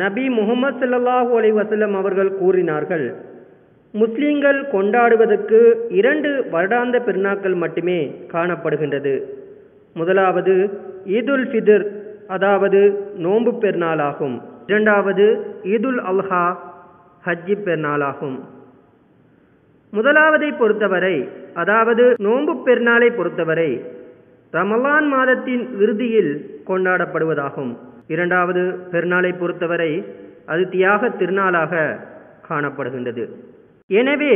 நபி முகமது சல்லாஹூ அலைஹி அவர்கள் கூறினார்கள் முஸ்லீம்கள் கொண்டாடுவதற்கு இரண்டு வருடாந்த பெருநாட்கள் மட்டுமே காணப்படுகின்றது. முதலாவது ஈதுல் ஃபிதிர் அதாவது நோன்பு பெருநாளாகும். இரண்டாவது ஈதுல் அல்ஹா ஹஜ்ஜி பெருநாளாகும். முதலாவதை பொறுத்தவரை அதாவது நோன்பு பெருநாளை பொறுத்தவரை ரமலான் மாதத்தின் இறுதியில் கொண்டாடப்படுவதாகும். இரண்டாவது பெருநாளை பொறுத்தவரை அது தியாக திருநாளாக காணப்படுகின்றது. எனவே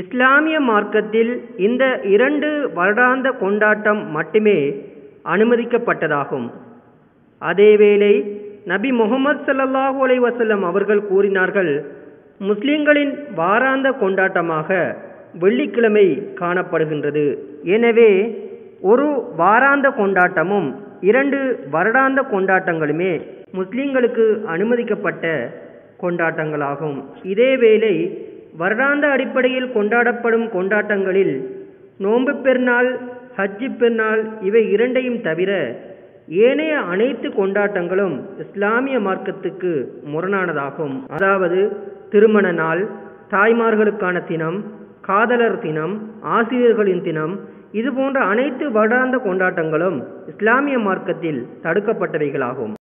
இஸ்லாமிய மார்க்கத்தில் இந்த இரண்டு வருடாந்த கொண்டாட்டம் மட்டுமே அனுமதிக்கப்பட்டதாகும். அதேவேளை நபி முகமது சல்லாஹூ அலை வசல்லம் அவர்கள் கூறினார்கள் முஸ்லிம்களின் வாராந்த கொண்டாட்டமாக வெள்ளிக்கிழமை காணப்படுகின்றது. எனவே ஒரு வாராந்த கொண்டாட்டமும் இரண்டு வருடாந்த கொண்டாட்டங்களுமே முஸ்லீம்களுக்கு அனுமதிக்கப்பட்ட கொண்டாட்டங்களாகும். இதேவேளை வருடாந்த அடிப்படையில் கொண்டாடப்படும் கொண்டாட்டங்களில் நோன்பு பெருநாள் ஹஜ்ஜி பெருநாள் இவை இரண்டையும் தவிர ஏனைய அனைத்து கொண்டாட்டங்களும் இஸ்லாமிய மார்க்கத்துக்கு முரணானதாகும். அதாவது திருமண நாள் தாய்மார்களுக்கான தினம் காதலர் தினம் ஆசிரியர்களின் தினம் இது போன்ற அனைத்து வருடாந்த கொண்டாட்டங்களும் இஸ்லாமிய மார்க்கத்தில் தடுக்கப்பட்டவைகளாகும்.